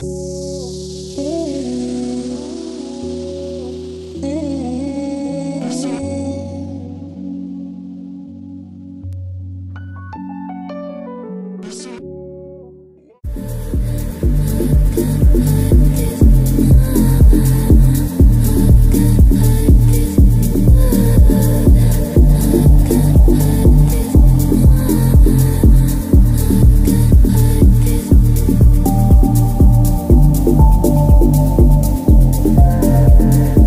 Bye. Yeah.